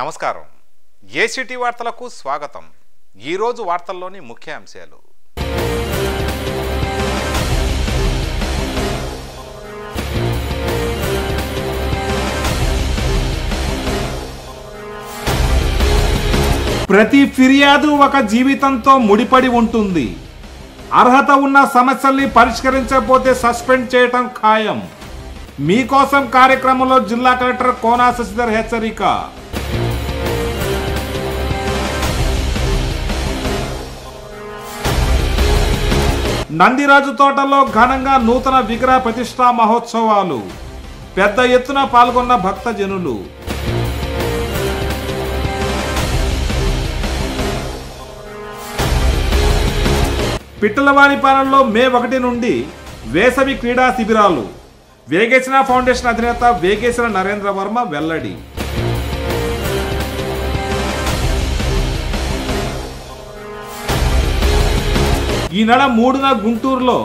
నమస్కారం. ఏసీటీ వార్తలకు స్వాగతం. ఈరోజు వార్తల్లోని ముఖ్య అంశాలు. ప్రతి ఫిర్యాదు ఒక జీవితంతో ముడిపడి ఉంటుంది. అర్హత ఉన్న సమస్యల్ని పరిష్కరించకపోతే సస్పెండ్ చేయటం ఖాయం. మీకోసం కార్యక్రమంలో జిల్లా కలెక్టర్ కోనా శశిధర్ హెచ్చరిక. నందిరాజు తోటలో ఘనంగా నూతన విగ్రహ ప్రతిష్టా మహోత్సవాలు. పెద్ద ఎత్తున పాల్గొన్న భక్తజనులు. పిట్టలవాణిపాలెంలో మే ఒకటి నుండి వేసవి క్రీడా శిబిరాలు. వేగేసిన ఫౌండేషన్ అధినేత వేగేసిన నరేంద్ర వర్మ వెల్లడి. ఈ నెల మూడున గుంటూరులో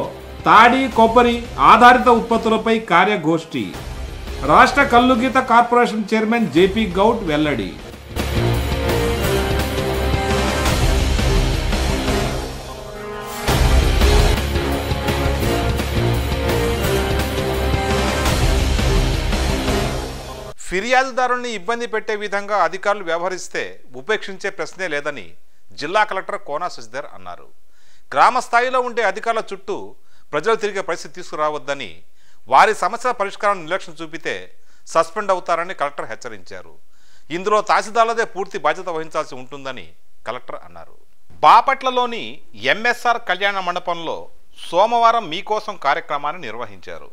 తాడి కొబ్బరి ఆధారిత ఉత్పత్తులపై కార్యగోష్ఠి. రాష్ట్ర కల్లుగీత కార్పొరేషన్ చైర్మన్ జేపీ గౌడ్ వెల్లడి. ఫిర్యాదుదారుల్ని ఇబ్బంది పెట్టే విధంగా అధికారులు వ్యవహరిస్తే ఉపేక్షించే ప్రశ్నే లేదని జిల్లా కలెక్టర్ కోనా శశిధర్ అన్నారు. గ్రామ స్థాయిలో ఉండే అధికారుల చుట్టూ ప్రజలు తిరిగే పరిస్థితి తీసుకురావద్దని వారి సమస్యల పరిష్కారం నిర్లక్ష్యం చూపితే సస్పెండ్ అవుతారని కలెక్టర్ హెచ్చరించారు. ఇందులో తహసీల్దార్లదే పూర్తి బాధ్యత వహించాల్సి ఉంటుందని కలెక్టర్ అన్నారు. బాపట్లలోని ఎంఎస్ఆర్ కళ్యాణ మండపంలో సోమవారం మీకోసం కార్యక్రమాన్ని నిర్వహించారు.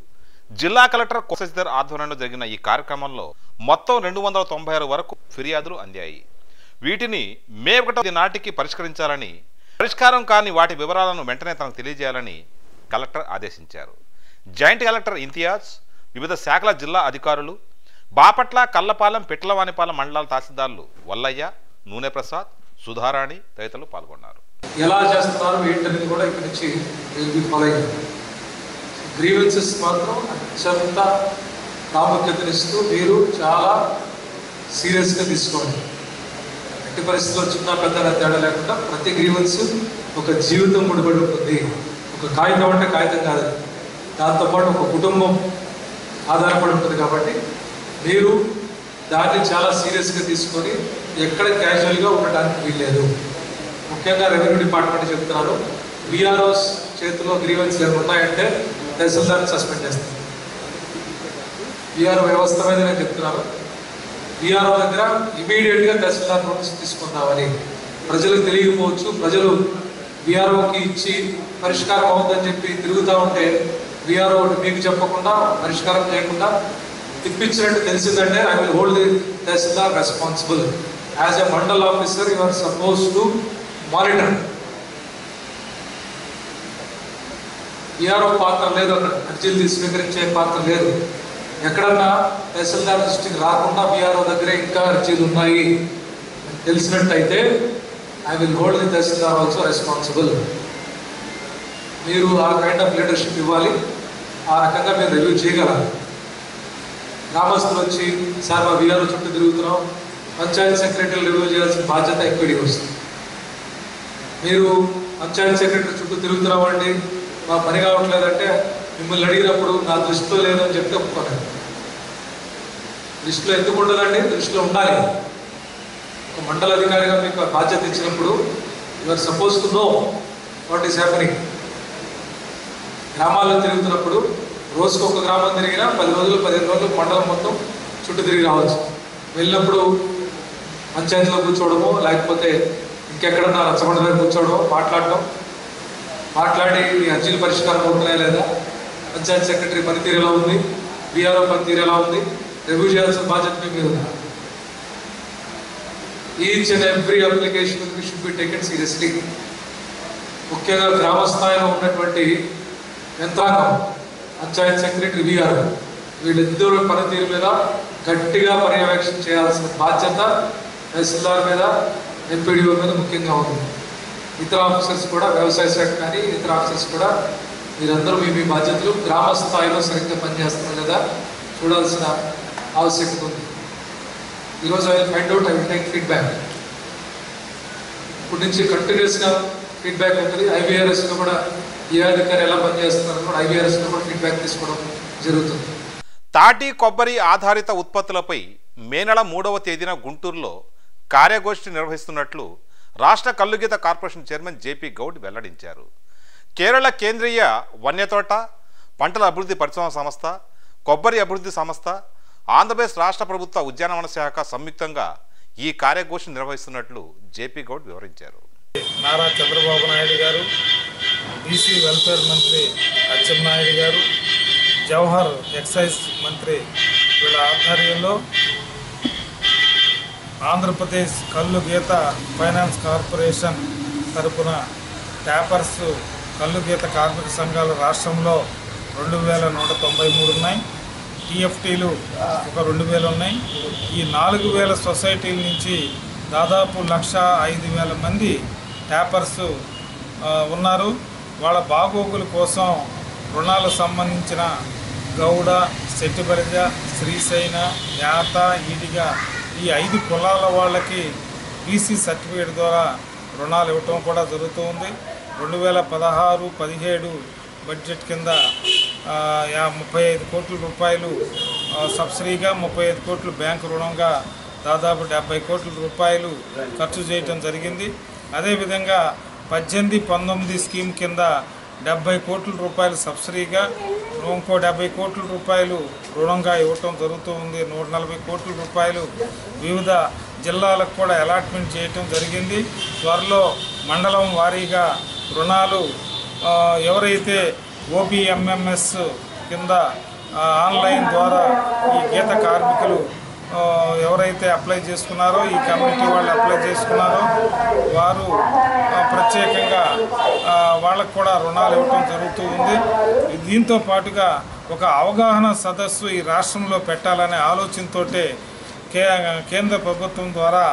జిల్లా కలెక్టర్ కోశశిధర్ ఆధ్వర్యంలో జరిగిన ఈ కార్యక్రమంలో మొత్తం రెండు వందల తొంభై ఆరు వరకు ఫిర్యాదులు అందాయి. వీటిని మే ఒకటి నాటికి పరిష్కరించాలని పరిష్కారం కాని వాటి వివరాలను వెంటనే తనకు తెలియజేయాలని కలెక్టర్ ఆదేశించారు. జాయింట్ కలెక్టర్ ఇంతియాజ్ వివిధ శాఖల జిల్లా అధికారులు బాపట్ల కల్లపాలెం పిట్లవానిపాలెం మండలాల తహసీల్దారులు వల్లయ్య నూనె ప్రసాద్ సుధారాణి తదితరులు పాల్గొన్నారు. ఎలా చేస్తున్నారు ఏంటనేది కూడా ఇక్కడి నుంచి గ్రీవెన్సెస్ మాత్రం అత్యంత ప్రాముఖ్యతనిస్తూ మీరు చాలా సీరియస్గా తీసుకోండి ఎట్టి పరిస్థితుల్లో చిన్న పెద్దల తేడా లేకుండా ప్రతి గ్రీవెన్స్ ఒక జీవితం ముడిపడి ఉంటుంది ఒక కాగితం అంటే కాగితం కాదు. దాంతోపాటు ఒక కుటుంబం ఆధారపడి ఉంటుంది కాబట్టి మీరు దాన్ని చాలా సీరియస్గా తీసుకొని ఎక్కడ క్యాజువల్గా ఉండడానికి వీల్లేదు. ముఖ్యంగా రెవెన్యూ డిపార్ట్మెంట్ చెప్తున్నారు. విఆర్ఓస్ చేతిలో గ్రీవెన్స్ ఏమైనా ఉన్నాయంటే తహసీల్దార్ని సస్పెండ్ చేస్తారు. విఆర్ఓ వ్యవస్థ మీద నేను చెప్తున్నాను డిఆర్ఓ దగ్గర ఇమీడియట్గా తహసీల్దార్ నోటీస్ తీసుకుందామని. ప్రజలకు తెలియకపోవచ్చు ప్రజలు విఆర్ఓకి ఇచ్చి పరిష్కారం అవుతుందని చెప్పి తిరుగుతూ ఉంటే విఆర్ఓ మీకు చెప్పకుండా పరిష్కారం చేయకుండా తిప్పించినట్టు తెలిసిందంటే I will hold the tahsildar responsible. As a mandal officer you are suppose to monitor. VRO పాత్ర లేదు అక్కడ అర్జీలు స్వీకరించే పాత్ర లేదు. ఎక్కడన్నా తహసీల్దార్ దృష్టికి రాకుండా బీఆర్ఓ దగ్గర ఇంకా అర్జీలు ఉన్నాయి. తెలిసినట్టయితే I will hold the tahsildar also responsible మీరు ఆ కైండ్ ఆఫ్ లీడర్షిప్ ఇవ్వాలి. ఆ రకంగా మీరు రివ్యూ చేయగలరు గ్రామస్తులు వచ్చి సార్ మా బీఆర్ఓ చుట్టూ తిరుగుతున్నాం. పంచాయతీ సెక్రటరీలు రివ్యూ చేయాల్సిన బాధ్యత ఎక్కువ వస్తుంది. మీరు పంచాయతీ సెక్రటరీ చుట్టూ తిరుగుతున్నామండి. మా పని కావట్లేదంటే మిమ్మల్ని అడిగినప్పుడు నా దృష్టిలో లేదని చెప్తే ఒప్పుకోలేదు దృష్టిలో ఎందుకు ఉండదండి దృష్టిలో ఉండాలి. ఒక మండల అధికారిగా మీకు బాధ్యత ఇచ్చినప్పుడు your suppose to know what is happening. గ్రామాల్లో తిరుగుతున్నప్పుడు రోజుకు ఒక గ్రామం తిరిగినా పది రోజులు పదిహేను రోజులు మండలం మొత్తం చుట్టూ తిరిగి రావచ్చు. వెళ్ళినప్పుడు పంచాయతీలో కూర్చోవడము లేకపోతే ఇంకెక్కడన్నా రచ్చబండ దగ్గర కూర్చోవడం మాట్లాడటం. మాట్లాడి మీ అర్జీలు పరిష్కారం అవుతున్నాయా లేదా? పంచాయత్ సెక్రటరీ పనితీరు ఎలా ఉంది? బీఆర్ఓ పనితీరు ఎలా ఉంది? రివ్యూ చేయాల్సిన బాధ్యత మీ మీద each and every application should be taken seriously ముఖ్యంగా గ్రామ స్థాయిలో ఉన్నటువంటి యంత్రాంగం పంచాయత్ సెక్రటరీ బీఆర్ఓ వీళ్ళిద్దరు పనితీరు మీద గట్టిగా పర్యవేక్షణ చేయాల్సిన బాధ్యత తహసీల్దార్ మీద ఎంపీడీఓ మీద ముఖ్యంగా ఉంది. ఇతర ఆఫీసర్స్ కూడా వ్యవసాయ శాఖ కానీ ఇతర ఆఫీసర్స్ కూడా మీరందరూ మీ మీ బాధ్యతలు గ్రామ స్థాయిలో సరిగ్గా పనిచేస్తున్నారు లేదా చూడాల్సిన ఆవశ్యకత ఉంది. ఈరోజు I find out I will take feedback. ఇప్పటి నుంచి కంటిన్యూస్గా ఫీడ్బ్యాక్ ఉంటుంది. ఐవీఆర్ఎస్లో కూడా ఏ అధికారి ఎలా పనిచేస్తున్నారు కూడా ఐవీఆర్ఎస్లో కూడా ఫీడ్బ్యాక్ తీసుకోవడం జరుగుతుంది. తాటి కొబ్బరి ఆధారిత ఉత్పత్తులపై మే నెల మూడవ తేదీన గుంటూరులో కార్యగోష్ఠి నిర్వహిస్తున్నట్లు రాష్ట్ర కల్లుగీత కార్పొరేషన్ చైర్మన్ జేపీ గౌడ్ వెల్లడించారు. కేరళ కేంద్రీయ వన్యతోట పంటల అభివృద్ధి పరిశ్రమ సంస్థ కొబ్బరి అభివృద్ధి సంస్థ ఆంధ్రప్రదేశ్ రాష్ట్ర ప్రభుత్వ ఉద్యానవన శాఖ సంయుక్తంగా ఈ కార్యగోష్ఠి నిర్వహిస్తున్నట్లు జేపీ గౌడ్ వివరించారు. నారా చంద్రబాబు నాయుడు గారు బీసీ వెల్ఫేర్ మంత్రి అచ్చెన్నాయుడు గారు జవహర్ ఎక్సైజ్ మంత్రి వీళ్ళ ఆధ్వర్యంలో ఆంధ్రప్రదేశ్ కళ్ళు గీత ఫైనాన్స్ కార్పొరేషన్ తరపున ట్యాపర్స్ కళ్ళు గీత కార్మిక సంఘాలు రాష్ట్రంలో రెండు వేల నూట తొంభై మూడు ఉన్నాయి. టీఎఫ్టీలు ఒక రెండు వేలు ఉన్నాయి. ఈ నాలుగు వేల సొసైటీల నుంచి దాదాపు లక్ష ఐదు వేల మంది ట్యాపర్స్ ఉన్నారు. వాళ్ళ బాగోగుల కోసం రుణాలకు సంబంధించిన గౌడ శెట్టిబరిజ శ్రీశైన యాత ఈడిగా ఈ ఐదు కులాల వాళ్ళకి బీసీ సర్టిఫికేట్ ద్వారా రుణాలు ఇవ్వటం కూడా జరుగుతూ ఉంది. రెండు వేల పదహారు పదిహేడు బడ్జెట్ కింద యా ముప్పై ఐదు కోట్ల రూపాయలు సబ్సిడీగా ముప్పై ఐదు కోట్లు బ్యాంకు రుణంగా దాదాపు డెబ్బై కోట్ల రూపాయలు ఖర్చు చేయటం జరిగింది. అదేవిధంగా పద్దెనిమిది పంతొమ్మిది స్కీమ్ కింద డెబ్బై కోట్ల రూపాయలు సబ్సిడీగా ఇంకో డెబ్బై కోట్ల రూపాయలు రుణంగా ఇవ్వటం జరుగుతూ ఉంది. నూట నలభై కోట్ల రూపాయలు వివిధ జిల్లాలకు కూడా అలాట్మెంట్ చేయటం జరిగింది. త్వరలో మండలం వారీగా రుణాలు ఎవరైతే ఓపీఎంఎంఎస్ కింద ఆన్లైన్ ద్వారా ఈ గీత కార్మికులు ఎవరైతే అప్లై చేసుకున్నారో ఈ కమ్యూనిటీ వాళ్ళు అప్లై చేసుకున్నారో వారు ప్రత్యేకంగా వాళ్ళకు కూడా రుణాలు ఇవ్వటం జరుగుతూ ఉంది. దీంతో పాటుగా ఒక అవగాహన సదస్సు ఈ రాష్ట్రంలో పెట్టాలనే ఆలోచనతోటే కే కేంద్ర ప్రభుత్వం ద్వారా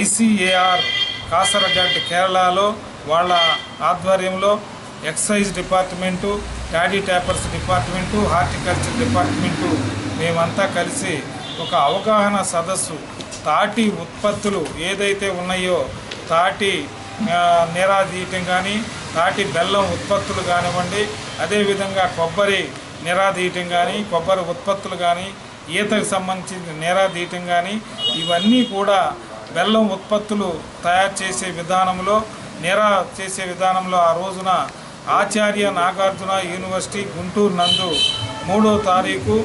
ఐసీఏఆర్ కాసరగడ్ కేరళలో వాళ్ళ ఆధ్వర్యంలో excise department toddy tappers department horticulture department మేమంతా కలిసి ఒక అవగాహన సదస్సు తాటి ఉత్పత్తులు ఏదైతే ఉన్నాయో తాటి నేరా తీయటం కానీ తాటి బెల్లం ఉత్పత్తులు కానివ్వండి అదేవిధంగా కొబ్బరి నేరా తీయటం కానీ కొబ్బరి ఉత్పత్తులు కానీ ఈతకు సంబంధించిన నేరా తీయటం కానీ ఇవన్నీ కూడా బెల్లం ఉత్పత్తులు తయారు చేసే విధానంలో నేర చేసే విధానంలో ఆ రోజున ఆచార్య నాగార్జున యూనివర్సిటీ గుంటూరు నందు మూడో తారీఖు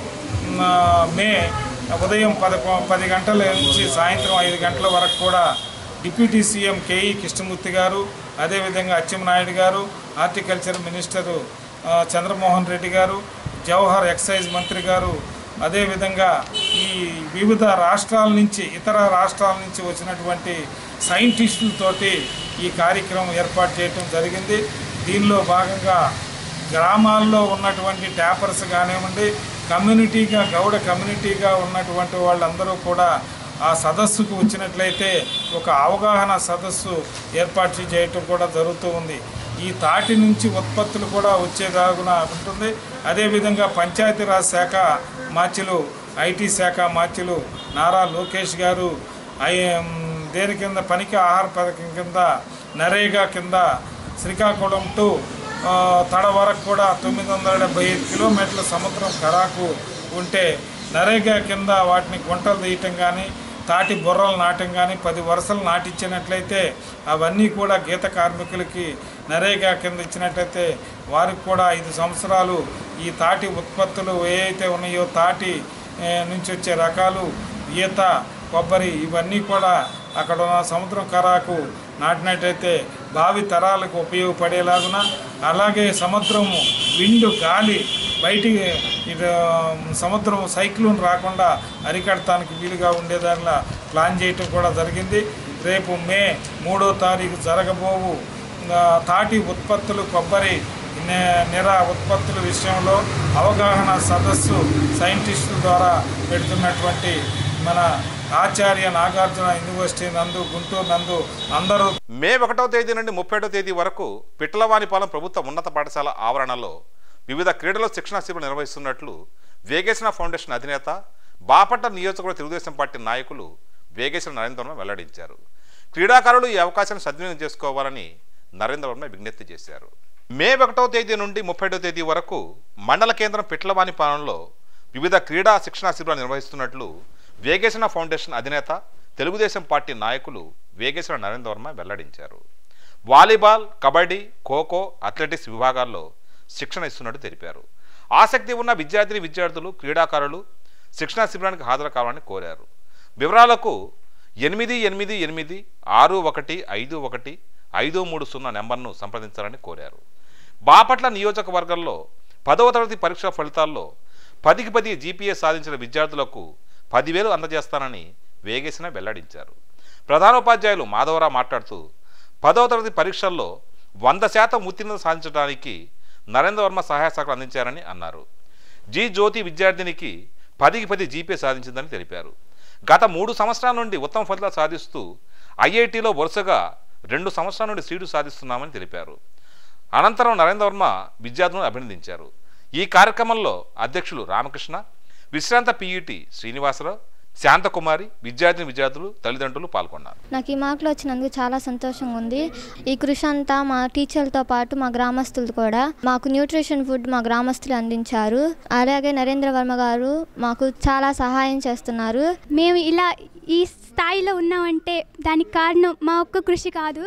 మే ఉదయం పదకొ పది గంటల నుంచి సాయంత్రం ఐదు గంటల వరకు కూడా డిప్యూటీ సీఎం కేఈ కృష్ణమూర్తి గారు అదేవిధంగా అచ్చెంనాయుడు గారు హార్టికల్చర్ మినిస్టరు చంద్రమోహన్ రెడ్డి గారు జవహర్ ఎక్సైజ్ మంత్రి గారు అదేవిధంగా ఈ వివిధ రాష్ట్రాల నుంచి ఇతర రాష్ట్రాల నుంచి వచ్చినటువంటి సైంటిస్టులతోటి ఈ కార్యక్రమం ఏర్పాటు చేయటం జరిగింది. దీనిలో భాగంగా గ్రామాల్లో ఉన్నటువంటి ట్యాపర్స్ కానివ్వండి కమ్యూనిటీగా గౌడ కమ్యూనిటీగా ఉన్నటువంటి వాళ్ళందరూ కూడా ఆ సదస్సుకు వచ్చినట్లయితే ఒక అవగాహన సదస్సు ఏర్పాటు చేయటం కూడా జరుగుతూ ఉంది. ఈ తాటి నుంచి ఉత్పత్తులు కూడా వచ్చేదాగున ఉంటుంది. అదేవిధంగా పంచాయతీరాజ్ శాఖ మార్చులు ఐటీ శాఖ మార్చులు నారా లోకేష్ గారు దేని కింద పనికి ఆహార పథకం కింద నరేగా కింద శ్రీకాకుళం టు తడ వరకు కూడా తొమ్మిది వందల డెబ్బై ఐదు కిలోమీటర్ల సముద్రం కరాకు ఉంటే నరేగా కింద వాటిని గుంటలు తీయటం కానీ తాటి బుర్రలు నాటం కానీ పది వరుసలు నాటించినట్లయితే అవన్నీ కూడా గీత కార్మికులకి నరేగా కింద ఇచ్చినట్లయితే వారికి కూడా ఐదు సంవత్సరాలు ఈ తాటి ఉత్పత్తులు ఏవైతే ఉన్నాయో తాటి నుంచి వచ్చే రకాలు ఈత కొబ్బరి ఇవన్నీ కూడా అక్కడ ఉన్న సముద్రం కరాకు నాటినట్టయితే భావి తరాలకు ఉపయోగపడేలాగున అలాగే సముద్రము విండు గాలి బయటికి ఇటు సముద్రం సైక్లోన్ రాకుండా అరికడటానికి వీలుగా ఉండేదానిలా ప్లాన్ చేయటం కూడా జరిగింది. రేపు మే మూడో తారీఖు జరగబోవు తాటి ఉత్పత్తులు కొబ్బరి నే- నిర ఉత్పత్తుల విషయంలో అవగాహన సదస్సు సైంటిస్టుల ద్వారా పెడుతున్నటువంటి మన ఆచార్య నాగార్జున యూనివర్సిటీ నందు గుంటూరు నందు అందరూ మే ఒకటో తేదీ నుండి ముప్పైటో తేదీ వరకు పిట్లవానిపాలెం ప్రభుత్వ ఉన్నత పాఠశాల ఆవరణలో వివిధ క్రీడల శిక్షణా శిబిరం నిర్వహిస్తున్నట్లు వేగేశ్వర ఫౌండేషన్ అధినేత బాపట్ల నియోజకవర్గ తెలుగుదేశం పార్టీ నాయకులు వేగేశ్వర నరేంద్ర వెల్లడించారు. క్రీడాకారులు ఈ అవకాశాన్ని సద్వినియోగం చేసుకోవాలని నరేంద్ర వర్మ విజ్ఞప్తి చేశారు. మే ఒకటో తేదీ నుండి ముప్పై తేదీ వరకు మండల కేంద్రం పిట్లవాణి పాలనలో వివిధ క్రీడా శిక్షణా శిబిరాలు నిర్వహిస్తున్నట్లు వేగేశ్వర ఫౌండేషన్ అధినేత తెలుగుదేశం పార్టీ నాయకులు వేగేశ్వర నరేంద్ర వర్మ వెల్లడించారు. వాలీబాల్ కబడ్డీ ఖోఖో అథ్లెటిక్స్ విభాగాల్లో శిక్షణ ఇస్తున్నట్టు తెలిపారు. ఆసక్తి ఉన్న విద్యార్థిని విద్యార్థులు క్రీడాకారులు శిక్షణా శిబిరానికి హాజరు కావాలని కోరారు. వివరాలకు ఎనిమిది ఎనిమిది ఎనిమిది ఆరు ఒకటి ఐదు ఒకటి ఐదు మూడు సున్నా నెంబర్ను సంప్రదించాలని కోరారు. బాపట్ల నియోజకవర్గంలో పదవ తరగతి పరీక్ష ఫలితాల్లో పదికి పది జీపీఏ సాధించిన విద్యార్థులకు పదివేలు అందజేస్తానని వేగేసిన వెల్లడించారు. ప్రధానోపాధ్యాయులు మాధవరావు మాట్లాడుతూ పదవ తరగతి పరీక్షల్లో వంద శాతం ఉత్తీర్ణత సాధించడానికి నరేంద్ర వర్మ సహాయ శాఖలు అందించారని అన్నారు. జీ జ్యోతి విద్యార్థినికి పదికి పది జీపీ సాధించిందని తెలిపారు. గత మూడు సంవత్సరాల నుండి ఉత్తమ ఫలితాలు సాధిస్తూ ఐఐటిలో వరుసగా రెండు సంవత్సరాల నుండి సీటు సాధిస్తున్నామని తెలిపారు. అనంతరం నరేంద్ర వర్మ విద్యార్థులను అభినందించారు. ఈ కార్యక్రమంలో అధ్యక్షులు రామకృష్ణ విశ్రాంత పీఈటి శ్రీనివాసరావు శాంతకుమారి విద్యార్థిని విద్యార్థులు తల్లిదండ్రులు పాల్గొన్నారు. నాకు ఈ మార్కులు వచ్చినందుకు చాలా సంతోషంగా ఉంది. ఈ కృషి అంతా మా టీచర్లతో పాటు మా గ్రామస్తులు కూడా. మాకు న్యూట్రిషన్ ఫుడ్ మా గ్రామస్తులు అందించారు. అలాగే నరేంద్ర వర్మ గారు మాకు చాలా సహాయం చేస్తున్నారు. మేము ఇలా ఈ స్థాయిలో ఉన్నామంటే దానికి కారణం మా ఒక్క కృషి కాదు.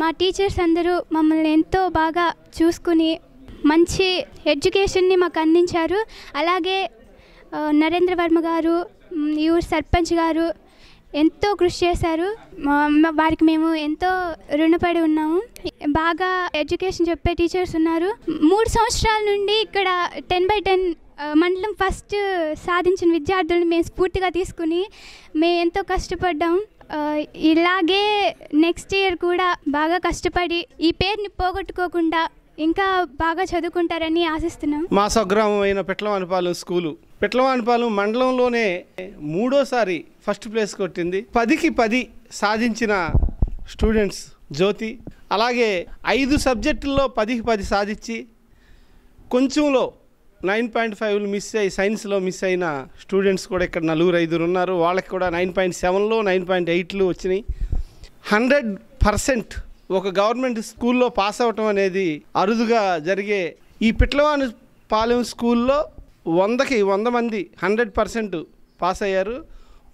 మా టీచర్స్ అందరూ మమ్మల్ని ఎంతో బాగా చూసుకుని మంచి ఎడ్యుకేషన్ని మాకు అందించారు. అలాగే నరేంద్ర వర్మ గారు ఈ ఊరు సర్పంచ్ గారు ఎంతో కృషి చేశారు. వారికి మేము ఎంతో రుణపడి ఉన్నాము. బాగా ఎడ్యుకేషన్ చెప్పే టీచర్స్ ఉన్నారు. మూడు సంవత్సరాల నుండి ఇక్కడ టెన్ బై టెన్ మండలం ఫస్ట్ సాధించిన విద్యార్థులను మేము స్ఫూర్తిగా తీసుకుని మేము ఎంతో కష్టపడ్డాం ఇలాగే నెక్స్ట్ ఇయర్ కూడా బాగా కష్టపడి ఈ పేరుని పోగొట్టుకోకుండా ఇంకా బాగా చదువుకుంటారని ఆశిస్తున్నాం. మా స్వగ్రామం అయిన పెట్లవానిపాలెం స్కూలు. పెట్లవానిపాలెం మండలంలోనే మూడోసారి ఫస్ట్ ప్లేస్ కొట్టింది. పదికి పది సాధించిన స్టూడెంట్స్ జ్యోతి. అలాగే ఐదు సబ్జెక్టుల్లో పదికి పది సాధించి కొంచెంలో నైన్ పాయింట్ ఫైవ్లు మిస్ అయ్యి సైన్స్లో మిస్ అయిన స్టూడెంట్స్ కూడా ఇక్కడ నలుగురు ఐదుగురు ఉన్నారు. వాళ్ళకి కూడా నైన్ పాయింట్ సెవెన్లో నైన్ పాయింట్ ఎయిట్లు వచ్చినాయి. హండ్రెడ్ పర్సెంట్ ఒక గవర్నమెంట్ స్కూల్లో పాస్ అవటం అనేది అరుదుగా జరిగే ఈ పిట్లవాణి పాలెం స్కూల్లో వందకి వంద మంది హండ్రెడ్ పర్సెంట్ పాస్ అయ్యారు.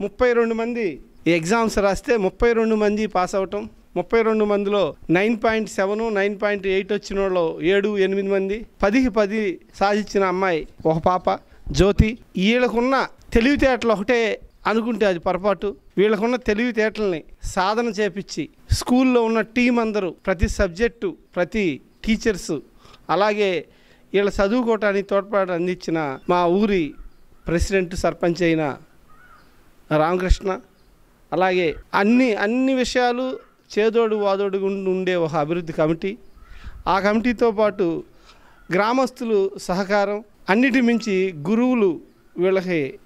ముప్పై రెండు మంది ఎగ్జామ్స్ రాస్తే ముప్పై రెండు మంది పాస్ అవటం ముప్పై రెండు మందిలో nine point seven nine point eight వచ్చిన వాళ్ళు ఏడు ఎనిమిది మంది. పదికి పది సాధించిన అమ్మాయి ఒక పాప. జ్యోతి వీళ్ళకున్న తెలివితేటలు ఒకటే అనుకుంటే అది పొరపాటు. వీళ్ళకున్న తెలివితేటల్ని సాధన చేపించి స్కూల్లో ఉన్న టీం అందరూ ప్రతి సబ్జెక్టు ప్రతి టీచర్స్ అలాగే వీళ్ళ చదువుకోవటానికి తోడ్పాటు అందించిన మా ఊరి ప్రెసిడెంట్ సర్పంచ్ అయిన రామకృష్ణ అలాగే అన్ని అన్ని విషయాలు చేదోడు వాదోడు ఉండే ఒక అభివృద్ధి కమిటీ. ఆ కమిటీతో పాటు గ్రామస్తులు సహకారం అన్నిటి మించి గురువులు వీళ్ళకి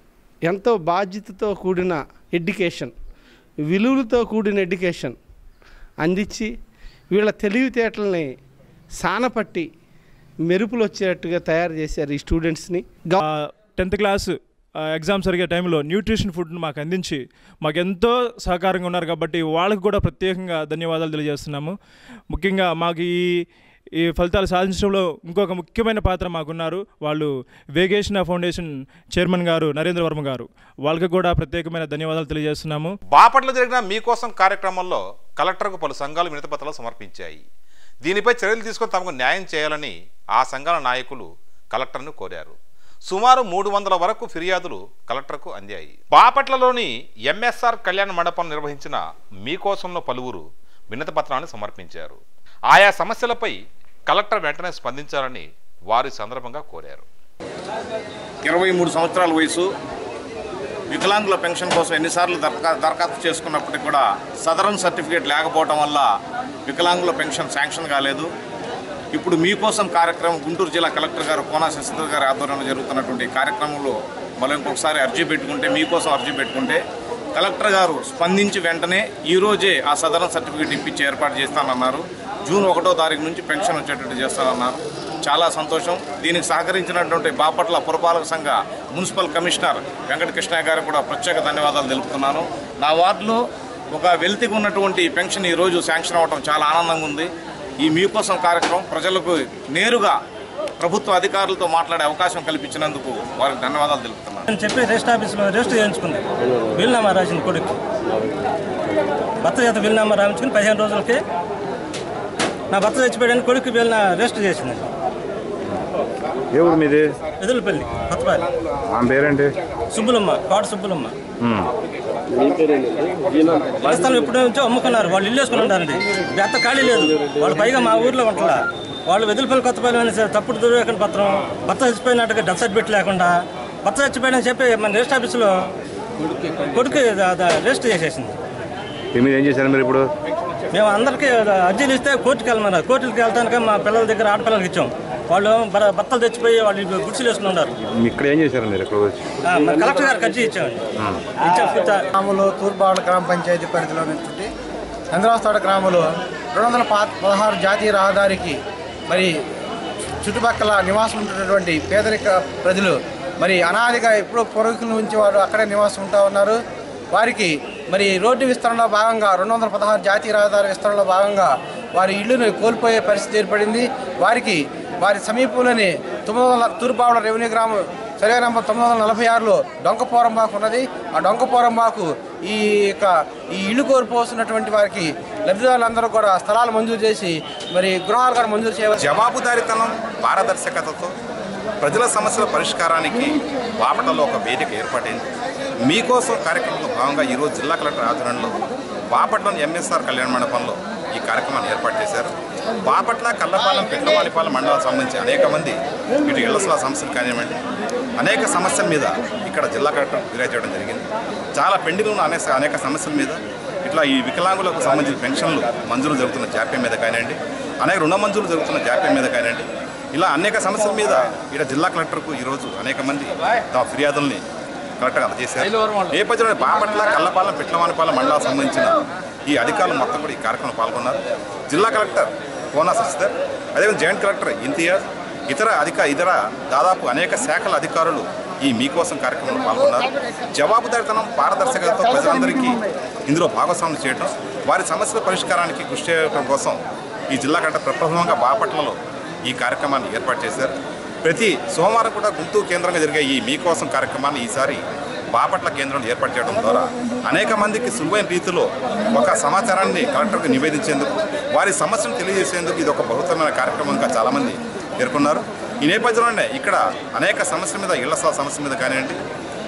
ఎంతో బాధ్యతతో కూడిన ఎడ్యుకేషన్ విలువలతో కూడిన ఎడ్యుకేషన్ అందించి వీళ్ళ తెలివితేటల్ని సానపట్టి మెరుపులు వచ్చేటట్టుగా తయారు చేశారు ఈ స్టూడెంట్స్ని. టెన్త్ క్లాస్ ఎగ్జామ్ జరిగే టైంలో న్యూట్రిషన్ ఫుడ్ని మాకు అందించి మాకు ఎంతో సహకారంగా ఉన్నారు కాబట్టి వాళ్ళకు కూడా ప్రత్యేకంగా ధన్యవాదాలు తెలియజేస్తున్నాము. ముఖ్యంగా మాకు ఈ ఈ ఫలితాలు సాధించడంలో ఇంకొక ముఖ్యమైన పాత్ర మాకున్నారు వాళ్ళు వేగేషన్ ఫౌండేషన్ చైర్మన్ గారు నరేంద్ర వర్మ గారు. వాళ్ళకి కూడా ప్రత్యేకమైన ధన్యవాదాలు తెలియజేస్తున్నాము. బాపట్ల జరిగిన మీకోసం కార్యక్రమంలో కలెక్టర్కు పలు సంఘాలు వినతిపత్రాలు సమర్పించాయి. దీనిపై చర్యలు తీసుకొని తమకు న్యాయం చేయాలని ఆ సంఘాల నాయకులు కలెక్టర్ను కోరారు. సుమారు మూడు వందల వరకు ఫిర్యాదులు కలెక్టర్కు అందాయి. బాపట్లలోని ఎంఎస్ఆర్ కళ్యాణ మండపం నిర్వహించిన మీకోసంలో పలువురు వినతి పత్రాన్ని సమర్పించారు. ఆయా సమస్యలపై కలెక్టర్ వెంటనే స్పందించాలని వారి సందర్భంగా కోరారు. ఇరవై మూడు సంవత్సరాల వయసు. వికలాంగుల పెన్షన్ కోసం ఎన్నిసార్లు దరఖా దరఖాస్తు చేసుకున్నప్పటికీ కూడా సదరన్ సర్టిఫికేట్ లేకపోవడం వల్ల వికలాంగుల పెన్షన్ శాంక్షన్ కాలేదు. ఇప్పుడు మీకోసం కార్యక్రమం గుంటూరు జిల్లా కలెక్టర్ గారు కోనా శశిధర్ గారి ఆధ్వర్యంలో జరుగుతున్నటువంటి కార్యక్రమంలో మళ్ళీ ఇంకొకసారి అర్జీ పెట్టుకుంటే మీకోసం అర్జీ పెట్టుకుంటే కలెక్టర్ గారు స్పందించి వెంటనే ఈ రోజే ఆ సదరన్ సర్టిఫికేట్ ఇప్పించి ఏర్పాటు చేస్తానన్నారు. జూన్ ఒకటో తారీఖు నుంచి పెన్షన్ వచ్చేటట్టు చేస్తానన్నారు. చాలా సంతోషం. దీనికి సహకరించినటువంటి బాపట్ల పురపాలక సంఘ మున్సిపల్ కమిషనర్ వెంకటకృష్ణ గారికి కూడా ప్రత్యేక ధన్యవాదాలు తెలుపుతున్నాను. నా వార్డులో ఒక వెల్తికి ఉన్నటువంటి పెన్షన్ ఈరోజు శాంక్షన్ అవ్వడం చాలా ఆనందంగా ఉంది. ఈ మీకోసం కార్యక్రమం ప్రజలకు నేరుగా ప్రభుత్వ అధికారులతో మాట్లాడే అవకాశం కల్పించినందుకు వారికి ధన్యవాదాలు తెలుపుతున్నాను. అని చెప్పి రిజిస్టర్ ఆఫీస్లో రిజిస్టర్ చేయించుకుంది. వీలునామా రాసింది కొడుకు. భర్త చేత వీలునామా రాయించుకుని పదిహేను రోజులకి నా భర్త చచ్చిపోయాడని కొడుకు వీళ్ళ రిజిస్టర్ చేసింది. ఏ ఊరు మీది? ఆమె పేరేంటి? సుబ్బులమ్మ కోట సుబ్బులమ్మ. స్థలం ఎప్పటి నుంచో అమ్ముకున్నారు. వాళ్ళు ఇల్లు వేసుకుని ఉంటారండి. భర్త ఖాళీ లేదు. వాళ్ళు పైగా మా ఊర్లో ఉంటుందా వాళ్ళు వెదులుపల్లి కొత్తపల్లి అని తప్పుడు దుర్వ్యాకరణ పత్రం భర్త చచ్చిపోయినట్టుగా డెత్ సర్టిఫికెట్ లేకుండా భర్త చచ్చిపోయాడని చెప్పి మన రిజిస్టర్ ఆఫీసులో కొడుకు రిజిస్టర్ చేసేసింది. మీద ఏం చేశారు మీరు ఇప్పుడు? మేము అందరికీ అర్జీలు ఇస్తే కోర్టుకి వెళ్ళమన్నారు. కోర్టుకి వెళ్తానికి మా పిల్లల దగ్గర ఆడపిల్లలకి ఇచ్చాం. వాళ్ళు భర్తలు తెచ్చిపోయి వాళ్ళు గుడిసెలు వేసుకుని ఉన్నారు. ఇక్కడ ఏం చేశారు మీరు కలెక్టర్ గారికి అర్జీ ఇచ్చామండి. గ్రామంలో తూర్పావళ గ్రామ పంచాయతీ పరిధిలో నుంచి చంద్రవాస్తోట గ్రామంలో రెండు వందల పదహారు జాతీయ రహదారికి మరి చుట్టుపక్కల నివాసం ఉంటున్నటువంటి పేదరిక ప్రజలు మరి అనాదిగా ఎప్పుడో పూర్వీకుల నుంచి వారు అక్కడే నివాసం ఉంటా ఉన్నారు. వారికి మరి రోడ్డు విస్తరణలో భాగంగా రెండు వందల పదహారు జాతీయ రహదారి విస్తరణలో భాగంగా వారి ఇళ్ళను కోల్పోయే పరిస్థితి ఏర్పడింది. వారికి వారి సమీపంలోని తొమ్మిది వందల తూర్పావళ రెవెన్యూ గ్రామం సర్వే నంబర్ తొమ్మిది వందల నలభై ఆరులో డొంకపోరం బాకు ఉన్నది. ఆ డొంకపోరం బాకు ఈ యొక్క ఈ ఇల్లు కోల్పోతున్నటువంటి వారికి లబ్ధిదారులందరూ కూడా స్థలాలు మంజూరు చేసి మరి గృహాలు కూడా మంజూరు చేయవచ్చు జవాబుదారితనం పారదర్శకతతో ప్రజల సమస్యల పరిష్కారానికి బాపటలో ఒక వేదిక ఏర్పాటైంది. మీకోసం కార్యక్రమంలో భాగంగా ఈరోజు జిల్లా కలెక్టర్ ఆధ్వర్యంలో బాపట్ల ఎంఎస్ఆర్ కళ్యాణ మండపంలో ఈ కార్యక్రమాన్ని ఏర్పాటు చేశారు. బాపట్ల కల్లపాలెం పెట్లవాణిపాలెం మండలానికి సంబంధించి అనేక మంది ఇటు ఇళ్ళ సమస్యలు కానివ్వండి అనేక సమస్యల మీద ఇక్కడ జిల్లా కలెక్టర్ ఫిర్యాదు చేయడం జరిగింది. చాలా పెండింగ్ ఉన్న అనేక అనేక సమస్యల మీద ఇట్లా ఈ వికలాంగులకు సంబంధించిన పెన్షన్లు మంజూరు జరుగుతున్న జాప్యం మీద కానివ్వండి అనేక రుణ మంజూరు జరుగుతున్న జాప్యం మీద కానివ్వండి ఇలా అనేక సమస్యల మీద ఇక్కడ జిల్లా కలెక్టర్కు ఈరోజు అనేక మంది తమ ఫిర్యాదుల్ని కలెక్టర్ అందజేశారు. నేపథ్యంలో బాపట్ల కల్లపాలెం పిట్లవానిపాలెం మండలాలకు సంబంధించిన ఈ అధికారులు మొత్తం కూడా ఈ కార్యక్రమంలో పాల్గొన్నారు. జిల్లా కలెక్టర్ కోనా శశిధర్ అదేవిధంగా జాయింట్ కలెక్టర్ ఇంతియాజ్ ఇతర అధిక ఇతర దాదాపు అనేక శాఖల అధికారులు ఈ మీకోసం కార్యక్రమంలో పాల్గొన్నారు. జవాబుదారితనం పారదర్శకతతో ప్రజలందరికీ ఇందులో భాగస్వామ్యం చేయడం వారి సమస్యల పరిష్కారానికి కృషి చేయడం కోసం ఈ జిల్లా కంటే ప్రప్రథమంగా బాపట్లలో ఈ కార్యక్రమాన్ని ఏర్పాటు చేశారు. ప్రతి సోమవారం కూడా గుంటూరు కేంద్రంగా జరిగే ఈ మీకోసం కార్యక్రమాన్ని ఈసారి బాపట్ల కేంద్రంలో ఏర్పాటు చేయడం ద్వారా అనేక మందికి సులువైన రీతిలో ఒక సమాచారాన్ని కలెక్టర్కు నివేదించేందుకు వారి సమస్యను తెలియజేసేందుకు ఇది ఒక బృహత్తరమైన కార్యక్రమంగా చాలామంది పేర్కొన్నారు. ఈ నేపథ్యంలోనే ఇక్కడ అనేక సమస్యల మీద ఇళ్ళ సమస్యల మీద కానివ్వండి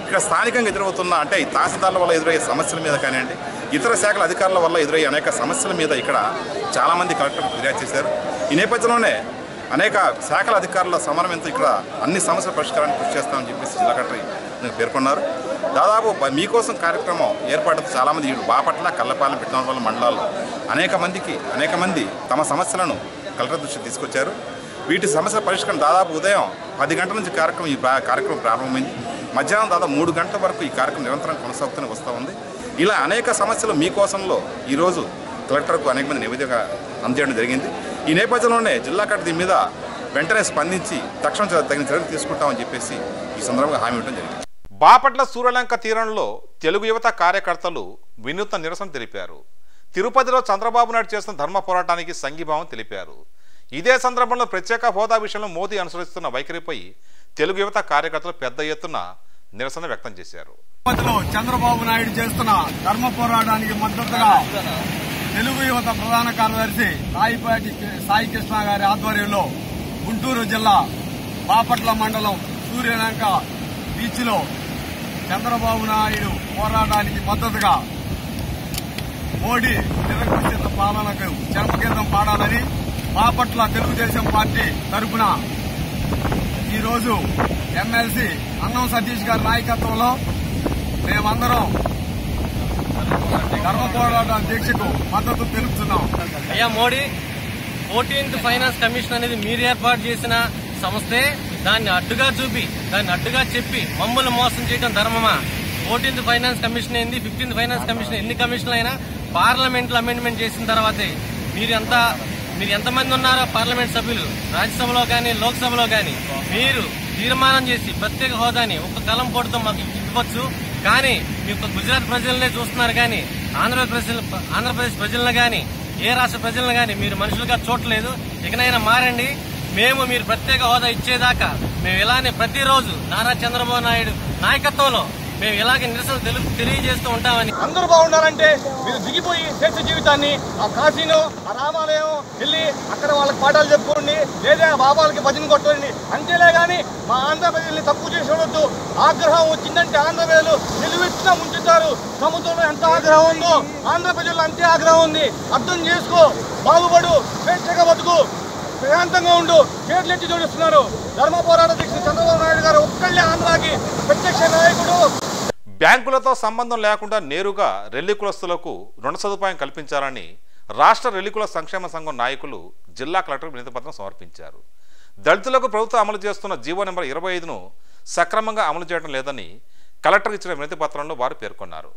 ఇక్కడ స్థానికంగా ఎదురవుతున్న అంటే ఈ తహసీల్దార్ల వల్ల ఎదురయ్యే సమస్యల మీద కానివ్వండి ఇతర శాఖల అధికారుల వల్ల ఎదురయ్యే అనేక సమస్యల మీద ఇక్కడ చాలామంది కలెక్టర్ ఫిర్యాదు చేశారు. ఈ నేపథ్యంలోనే అనేక శాఖల అధికారుల సమన్వయంతో ఇక్కడ అన్ని సమస్యల పరిష్కారానికి కృషి చేస్తామని చెప్పేసి జిల్లా కలెక్టర్ పేర్కొన్నారు. దాదాపు మీకోసం కార్యక్రమం ఏర్పాటుతో చాలామంది ఇటు బాపట్ల కల్లపాలెం పెట్టిన మండలాల్లో అనేక మందికి అనేక మంది తమ సమస్యలను కలెక్టర్ దృష్టికి తీసుకొచ్చారు. వీటి సమస్య పరిష్కారం దాదాపు ఉదయం పది గంటల నుంచి కార్యక్రమం ఈ కార్యక్రమం ప్రారంభమైంది. మధ్యాహ్నం దాదాపు మూడు గంటల వరకు ఈ కార్యక్రమం నిరంతరం కొనసాగుతూనే వస్తూ ఉంది. ఇలా అనేక సమస్యలు మీకోసంలో ఈరోజు కలెక్టర్కు అనేక మంది నివేదిక అందజేయడం జరిగింది. ఈ నేపథ్యంలోనే జిల్లా కలెక్టర్ దీని మీద వెంటనే స్పందించి తక్షణం తగిన చర్యలు తీసుకుంటామని చెప్పేసి ఈ సందర్భంగా హామీ ఇవ్వడం జరిగింది. బాపట్ల సూర్యలంక తీరంలో తెలుగు యువత కార్యకర్తలు వినూత్న నిరసన తెలిపారు. తిరుపతిలో చంద్రబాబు నాయుడు చేస్తున్న ధర్మ పోరాటానికి సంఘీభావం తెలిపారు. ఇదే సందర్భంలో ప్రత్యేక హోదా విషయంలో మోదీ అనుసరిస్తున్న వైఖరిపై తెలుగు యువత కార్యకర్తలు పెద్ద ఎత్తున నిరసన వ్యక్తం చేశారు. చంద్రబాబు నాయుడు చేస్తున్న ధర్మ పోరాటానికి మద్దతుగా తెలుగు యువత ప్రధాన కార్యదర్శి సాయిపాటి సాయి కృష్ణ గారి ఆధ్వర్యంలో గుంటూరు జిల్లా బాపట్ల మండలం సూర్యలంక బీచ్లో చంద్రబాబు నాయుడు పోరాటానికి మద్దతుగా మోడీ నిరంకుశిత పాలనకు చర్మగీతం పాడాలని బాపట్ల తెలుగుదేశం పార్టీ తరఫున ఈరోజు ఎమ్మెల్సీ అన్నం సతీష్ గారి నాయకత్వంలో మేమందరం ధర్మ పోరాట దీక్షకు మద్దతు తెలుపుతున్నాం. అయ్యా మోడీ ఫోర్టీన్త్ ఫైనాన్స్ కమిషన్ అనేది మీరు ఏర్పాటు చేసిన సంస్థే. దాన్ని అడ్డుగా చూపి దాన్ని అడ్డుగా చెప్పి మమ్మల్ని మోసం చేయడం ధర్మమా? ఫోర్టీన్త్ ఫైనాన్స్ కమిషన్ ఏంది? ఫిఫ్టీన్త్ ఫైనాన్స్ కమిషన్ ఎన్ని కమిషన్లు అయినా పార్లమెంట్లో అమెండ్మెంట్ చేసిన తర్వాతే మీరు ఎంత మీరు ఎంతమంది ఉన్నారో పార్లమెంట్ సభ్యులు రాజ్యసభలో కానీ లోక్సభలో కానీ మీరు తీర్మానం చేసి ప్రత్యేక హోదాని ఒక కలం పోటుతో మాకు ఇవ్వచ్చు. కానీ మీ గుజరాత్ ప్రజలనే చూస్తున్నారు కానీ ఆంధ్రప్రదేశ్ ఆంధ్రప్రదేశ్ ప్రజలను కానీ ఏ రాష్ట్ర ప్రజలను కానీ మీరు మనుషులుగా చూడలేదు. ఇకనైనా మారండి. మేము మీరు ప్రత్యేక హోదా ఇచ్చేదాకా మేము ఇలానే ప్రతిరోజు నారా చంద్రబాబు నాయుడు నాయకత్వంలో మేము ఇలాగే నిరసన తెలుగు తెలియజేస్తూ ఉంటామని. అందరూ బాగుండాలంటే మీరు దిగిపోయి దేశ జీవితాన్ని ఆ కాశీను ఆ రామాలయం వెళ్ళి అక్కడ వాళ్ళకి పాఠాలు చెప్పుకోండి లేదా బాబాలకి భజన కొట్టండి. అంతేలే కానీ మా ఆంధ్రప్రదేశ్ని తప్పు చేసి ఉండొద్దు. ఆగ్రహం వచ్చిందంటే ఆంధ్రప్రదేశ్ నిలువెత్తున ముంచుతారు. సముద్రంలో ఎంత ఆగ్రహం ఉందో ఆంధ్రప్రదేశ్లో అంతే ఆగ్రహం ఉంది. అర్థం చేసుకో. బాగుపడు. స్వేచ్ఛగా బతుకు. ప్రశాంతంగా ఉండు. చేతులెత్తి జోడిస్తున్నారు ధర్మ పోరాట దీక్ష చంద్రబాబు నాయుడు గారు ఒక్కళ్ళే ఆంధ్రాకి ప్రత్యక్ష నాయకుడు. బ్యాంకులతో సంబంధం లేకుండా నేరుగా రెల్లి కులస్తులకు రుణ సదుపాయం కల్పించాలని రాష్ట్ర రెల్లికుల సంక్షేమ సంఘం నాయకులు జిల్లా కలెక్టర్ వినతిపత్రం సమర్పించారు. దళితులకు ప్రభుత్వం అమలు చేస్తున్న జీవో నెంబర్ ఇరవై ఐదును సక్రమంగా అమలు చేయడం లేదని కలెక్టర్ ఇచ్చిన వినతి పత్రంలో వారు పేర్కొన్నారు.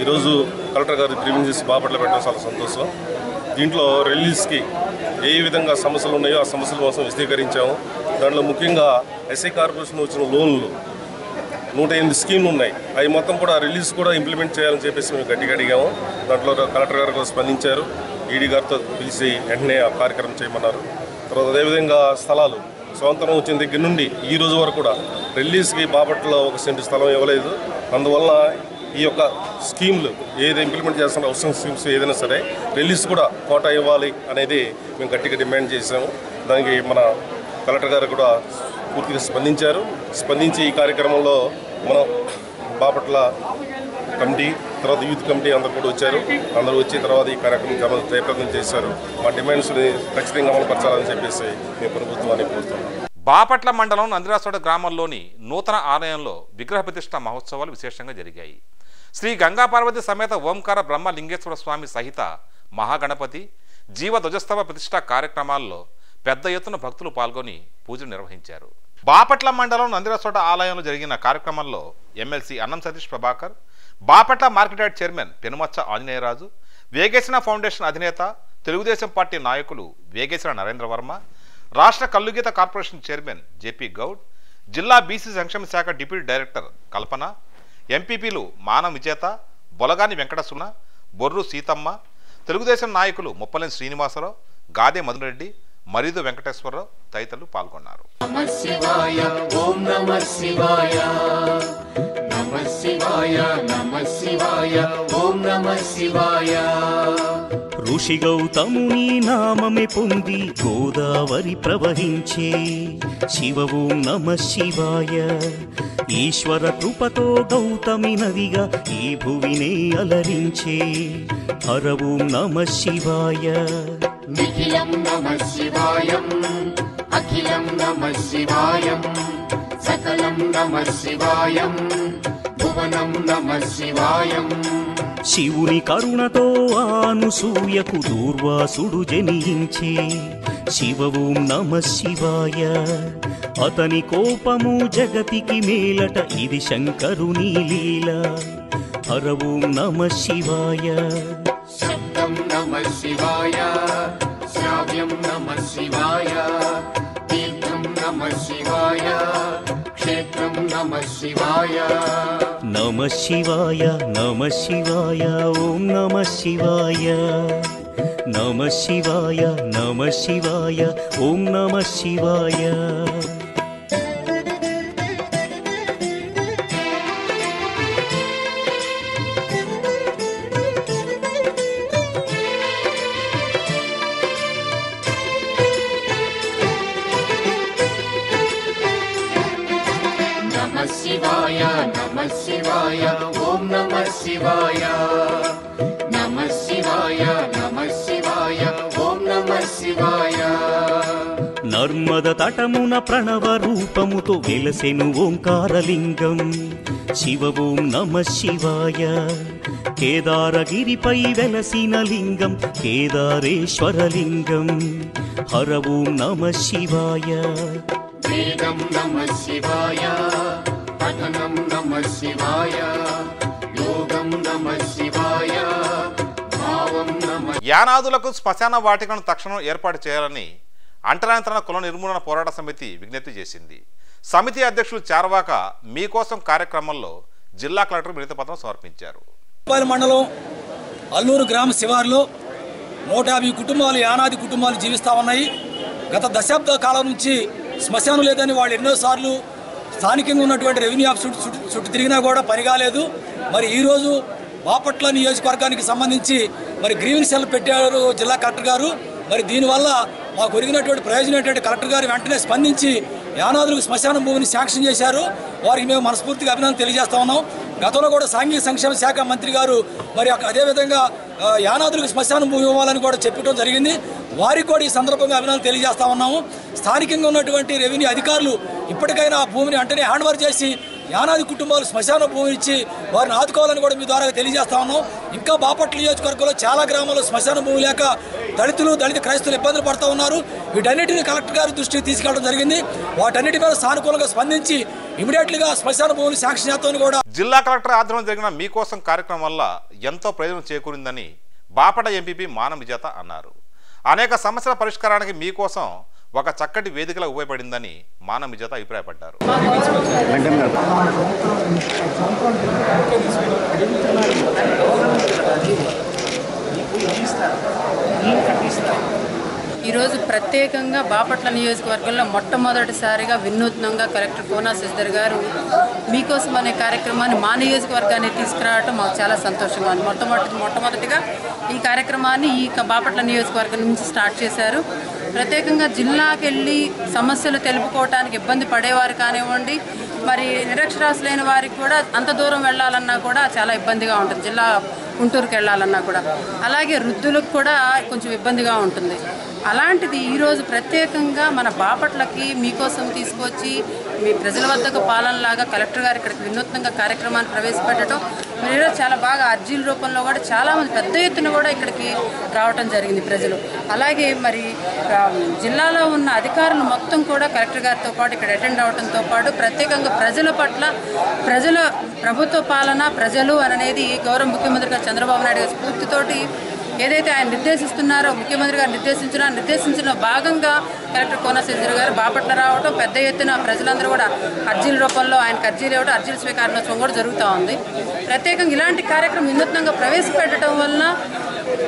ఈరోజు కలెక్టర్ గారు గారి చేసి బాపట్ల పెట్టడం చాలా సంతోషం. దీంట్లో రిలీజ్కి ఏ విధంగా సమస్యలు ఉన్నాయో ఆ సమస్యల కోసం విశదీకరించాము దాంట్లో ముఖ్యంగా ఎస్ఐ కార్పొరేషన్ వచ్చిన లోన్లు నూట ఎనిమిది స్కీమ్లు ఉన్నాయి. అవి మొత్తం కూడా రిలీజ్ కూడా ఇంప్లిమెంట్ చేయాలని చెప్పేసి మేము గట్టిగా అడిగాము. దాంట్లో కలెక్టర్ గారు కూడా స్పందించారు. ఈడీ గారితో పిలిచి వెంటనే ఆ కార్యక్రమం చేయమన్నారు. తర్వాత అదేవిధంగా స్థలాలు. స్వాతంత్రం వచ్చిన దగ్గర నుండి ఈ రోజు వరకు కూడా రిలీజ్కి బాపట్లో ఒక సెంటు స్థలం ఇవ్వలేదు. అందువల్ల ఈ యొక్క స్కీమ్లు ఏది ఇంప్లిమెంట్ చేస్తున్న అవసరం స్కీమ్స్ ఏదైనా సరే రిలీజ్ కూడా కోటా ఇవ్వాలి అనేది మేము గట్టిగా డిమాండ్ చేసాము దానికి మన కలెక్టర్ గారు కూడా పూర్తిగా స్పందించారు. స్పందించి ఈ కార్యక్రమంలో మనం బాపట్ల కమిటీ తర్వాత యూత్ కమిటీ అందరూ కూడా వచ్చారు. అందరూ వచ్చిన తర్వాత ఈ కార్యక్రమం ప్రయత్నం జయప్రదం చేశారు. మా డిమాండ్స్ని ఖచ్చితంగా అమలుపరచాలని చెప్పేసి మేము ప్రభుత్వాన్ని కోరుతున్నాం. బాపట్ల మండలం నందిరాసోడ గ్రామంలోని నూతన ఆలయంలో విగ్రహ ప్రతిష్ట మహోత్సవాలు విశేషంగా జరిగాయి. శ్రీ గంగాపార్వతి సమేత ఓంకార బ్రహ్మ లింగేశ్వర స్వామి సహిత మహాగణపతి జీవ ధ్వజస్తవ ప్రతిష్ట కార్యక్రమాల్లో పెద్ద ఎత్తున భక్తులు పాల్గొని పూజలు నిర్వహించారు. బాపట్ల మండలం నందిరసోట ఆలయంలో జరిగిన కార్యక్రమంలో MLC Annam Satish Prabhakar Bapatla market yard chairman Penumaccha Anjaneyaraju Vegesina foundation అధినేత తెలుగుదేశం పార్టీ నాయకులు వేగేసిన నరేంద్ర వర్మ రాష్ట్ర కల్లుగీత కార్పొరేషన్ చైర్మన్ జేపీ గౌడ్ జిల్లా బీసీ సంక్షేమ శాఖ డిప్యూటీ డైరెక్టర్ కల్పన ఎంపీపీలు మానవ విజేత బొలగాని వెంకటసున బొర్రు సీతమ్మ తెలుగుదేశం నాయకులు ముప్పలేని శ్రీనివాసరావు గాదే మధురెడ్డి మరీదు వెంకటేశ్వరరావు తదితరులు పాల్గొన్నారు. నమ నమ నమ నమ నమ ఋషి గౌతముని నామమే పొంది గోదావరి ప్రవహించే శివ ఓం నమ శివాయ. ఈశ్వర కృపతో గౌతమి నదిగా ఈ భువినే అలరించే హర ఓం నమ శివాయ. నిఖిలం నమ శివాయం. అఖిలం నమ శివాయం. సకలం నమ శివాయం. భువనం నమ శివాయం. శివుని కరుణతో ఆనుసూయకు దూర్వాసుడు జనించి శివవు నమ శివాయ. అతని కోపము జగతికి మేలట ఇది శంకరుని లీల. హరవు నమ శివాయ. शिवाय। श्राव्यं नमः शिवाय। तीर्थं नमः शिवाय। क्षेत्रं नमः शिवाय। नमः शिवाय नमः शिवाय ॐ नमः शिवाय। नमः शिवाय नमः शिवाय ॐ नमः शिवाय। శివాయ నమ శివాయ ఓం నమ శివాయ. నమ శివాయ నమ శివాయ ఓం నమ శివాయ. మన్మద తటమున ప్రణవ రూపముతో వెలసెను ఓంకారలింగం. శివ ఓం నమ శివాయ. కేదారగిరిపై వెలసిన లింగం కేదారేశ్వరలింగం. హర ఓం నమ శివాయ. వేదం నమ శివాయ. పఠనం నమ శివాయ యోగం నమ శివాయ భావం నమ యానాదులకు శ్మశాన వాటికను తక్షణం ఏర్పాటు చేయాలని అంటరాంతరణ కుల నిర్మూలన పోరాట సమితి విజ్ఞప్తి చేసింది. సమితి అధ్యక్షులు చార్వాక మీకోసం కార్యక్రమంలో జిల్లా కలెక్టర్ వినతిపత్రం సమర్పించారు. ఉప్పాల మండలం అల్లూరు గ్రామ శివారులో నూట యాభై కుటుంబాలు యానాది కుటుంబాలు జీవిస్తూ ఉన్నాయి. గత దశాబ్ద కాలం నుంచి శ్మశానం లేదని వాళ్ళు ఎన్నోసార్లు స్థానికంగా ఉన్నటువంటి రెవెన్యూ ఆఫీస్ చుట్టూ చుట్టూ- తిరిగినా కూడా పని కాలేదు. మరి ఈరోజు బాపట్ల నియోజకవర్గానికి సంబంధించి మరి గ్రీవింగ్ సెల్ పెట్టారు జిల్లా కలెక్టర్ గారు. మరి దీనివల్ల మాకు ఒరిగినటువంటి ప్రయోజనం ఏంటంటే కలెక్టర్ గారు వెంటనే స్పందించి యానాదులకు శ్మశాన భూమిని శాంక్షన్ చేశారు. వారికి మేము మనస్ఫూర్తిగా అభినందన తెలియజేస్తా ఉన్నాం. గతంలో కూడా సాంఘిక సంక్షేమ శాఖ మంత్రి గారు మరి అదేవిధంగా యానాదులకు శ్మశాన భూమి ఇవ్వాలని కూడా చెప్పడం జరిగింది. వారికి కూడా ఈ సందర్భంగా అభినందన తెలియజేస్తా ఉన్నాము. స్థానికంగా ఉన్నటువంటి రెవెన్యూ అధికారులు ఇప్పటికైనా ఆ భూమిని వెంటనే హ్యాండ్ఓవర్ చేసి యానాది కుటుంబాలు శ్మశాన భూమి ఇచ్చి వారిని ఆదుకోవాలని కూడా మీ ద్వారా తెలియజేస్తా ఉన్నాం. ఇంకా బాపట్ల నియోజకవర్గంలో చాలా గ్రామాల్లో శ్మశాన భూమి లేక దళితులు దళిత క్రైస్తవులు ఇబ్బందులు పడుతూ ఉన్నారు. వీటన్నిటిని కలెక్టర్ గారి దృష్టికి తీసుకెళ్ళడం జరిగింది. వాటన్నిటి మీద సానుకూలంగా స్పందించి ఇమీడియట్లీగా శ్మశాన భూమిని శాంక్షన్ చేస్తామని కూడా జిల్లా కలెక్టర్ ఆధ్వర్యంలో జరిగిన మీకోసం కార్యక్రమం వల్ల ఎంతో ప్రయోజనం చేకూరిందని బాపట ఎంపీపీ మానం విజేత అన్నారు. అనేక సమస్యల పరిష్కారానికి మీకోసం ఒక చక్కటి వేదికగా ఉపయోగపడిందని మానం అభిప్రాయపడ్డారు. ఈరోజు ప్రత్యేకంగా బాపట్ల నియోజకవర్గంలో మొట్టమొదటిసారిగా వినూత్నంగా కలెక్టర్ కోనా శశిధర్ గారు మీకోసం అనే కార్యక్రమాన్ని మా నియోజకవర్గాన్ని తీసుకురావటం మాకు చాలా సంతోషంగా ఉంది. మొట్టమొదటి మొట్టమొదటిగా ఈ కార్యక్రమాన్ని ఈ బాపట్ల నియోజకవర్గం నుంచి స్టార్ట్ చేశారు. ప్రత్యేకంగా జిల్లాకి వెళ్ళి సమస్యలు తెలుపుకోవటానికి ఇబ్బంది పడేవారు కానివ్వండి మరి నిరక్షరాస్యులైన వారికి కూడా అంత దూరం వెళ్ళాలన్నా కూడా చాలా ఇబ్బందిగా ఉంటుంది. జిల్లా గుంటూరుకి వెళ్ళాలన్నా కూడా. అలాగే వృద్ధులకు కూడా కొంచెం ఇబ్బందిగా ఉంటుంది. అలాంటిది ఈరోజు ప్రత్యేకంగా మన బాపట్లకి మీకోసం తీసుకొచ్చి మీ ప్రజల వద్దకు పాలనలాగా కలెక్టర్ గారు ఇక్కడికి వినూత్నంగా కార్యక్రమాన్ని ప్రవేశపెట్టడం మీరు చాలా బాగా అర్జీల రూపంలో కూడా చాలామంది పెద్ద ఎత్తున కూడా ఇక్కడికి రావటం జరిగింది ప్రజలు. అలాగే మరి జిల్లాలో ఉన్న అధికారులు మొత్తం కూడా కలెక్టర్ గారితో పాటు ఇక్కడ అటెండ్ అవడంతో పాటు ప్రత్యేకంగా ప్రజల పట్ల ప్రజల ప్రభుత్వ పాలన ప్రజలు అనేది గౌరవ ముఖ్యమంత్రి చంద్రబాబు నాయుడు గారి స్ఫూర్తితోటి ఏదైతే ఆయన నిర్దేశిస్తున్నారో ముఖ్యమంత్రి గారు నిర్దేశించిన నిర్దేశించిన భాగంగా కలెక్టర్ కోనశేఖర్ గారు బాపట్ల రావడం పెద్ద ఎత్తున ప్రజలందరూ కూడా అర్జీల రూపంలో ఆయనకు అర్జీలు ఇవ్వడం అర్జీల స్వీకారణోత్సవం కూడా జరుగుతూ ఉంది. ప్రత్యేకంగా ఇలాంటి కార్యక్రమం వినూత్నంగా ప్రవేశపెట్టడం వలన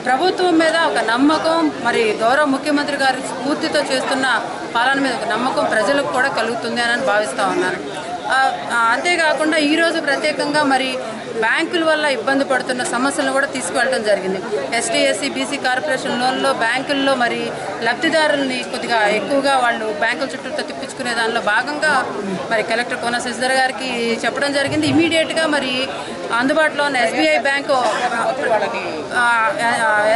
ప్రభుత్వం మీద ఒక నమ్మకం మరి గౌరవ ముఖ్యమంత్రి గారి స్ఫూర్తితో చేస్తున్న పాలన మీద ఒక నమ్మకం ప్రజలకు కూడా కలుగుతుంది అని భావిస్తూ ఉన్నాను. అంతేకాకుండా ఈరోజు ప్రత్యేకంగా మరి బ్యాంకుల వల్ల ఇబ్బంది పడుతున్న సమస్యలను కూడా తీసుకువెళ్ళడం జరిగింది. ఎస్టీ ఎస్సీ బీసీ కార్పొరేషన్ లోన్లో బ్యాంకుల్లో మరి లబ్ధిదారుల్ని కొద్దిగా ఎక్కువగా వాళ్ళు బ్యాంకుల చుట్టూతో తిప్పించుకునే దానిలో భాగంగా మరి కలెక్టర్ కోన శశిధర్ గారికి చెప్పడం జరిగింది. ఇమీడియట్గా మరి అందుబాటులో ఉన్న ఎస్బీఐ బ్యాంకు